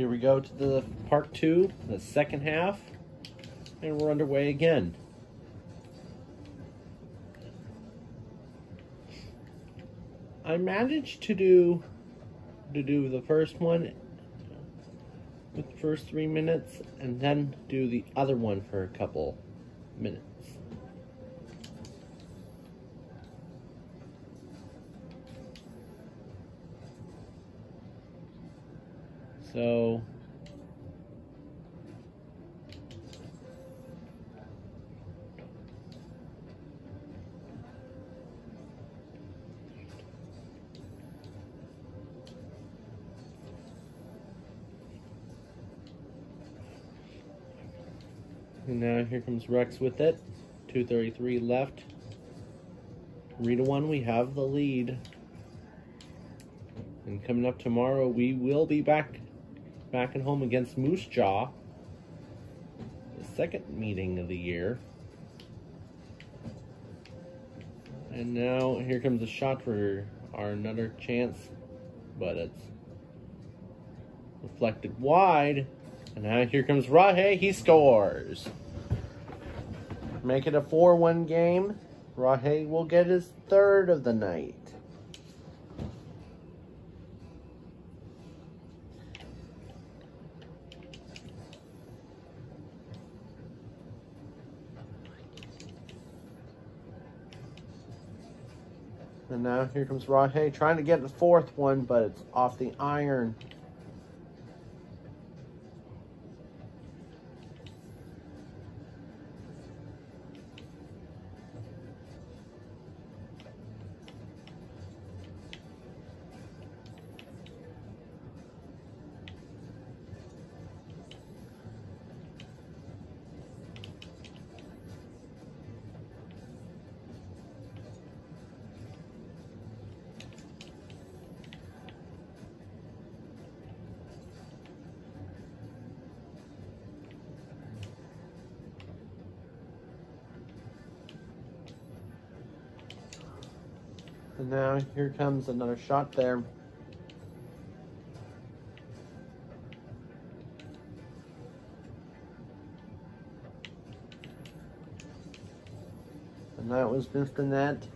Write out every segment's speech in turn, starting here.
Here we go to the part two, the second half, and we're underway again. I managed to do to do the first one with the first three minutes and then do the other one for a couple minutes. So And now here comes Rex with it. 233 left. Three to one, we have the lead. And coming up tomorrow, we will be back back at home against Moose Jaw. The second meeting of the year. And now here comes a shot for our another chance, but it's reflected wide. And now here comes Rahe, he scores. Make it a 4-1 game. Rahe will get his third of the night. And now here comes Rahe trying to get the fourth one, but it's off the iron. And now here comes another shot there. And that was missed the net.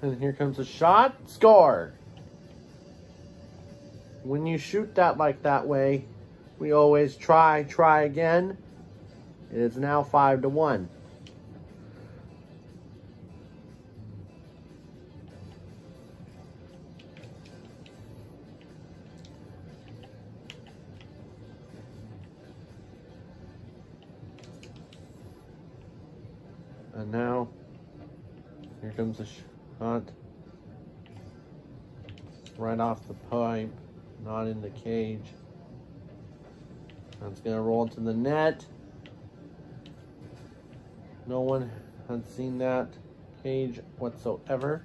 And here comes a shot. Score! When you shoot that like that way, we always try, try again. It is now 5 to 1. And now, here comes the shot. Right off the pipe, not in the cage. That's going to roll into the net. No one had seen that cage whatsoever.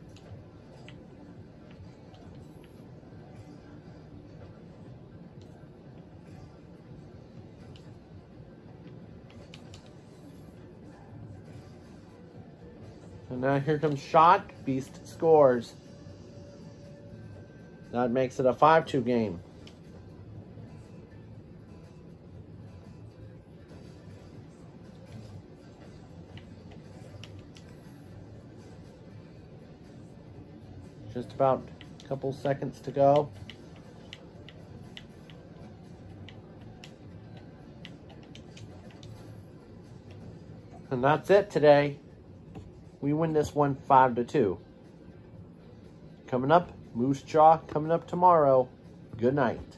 And now here comes shot. Beast scores. That makes it a 5-2 game. Just about a couple seconds to go. And that's it today. We win this one 5 to 2. Coming up, Moose Jaw coming up tomorrow. Good night.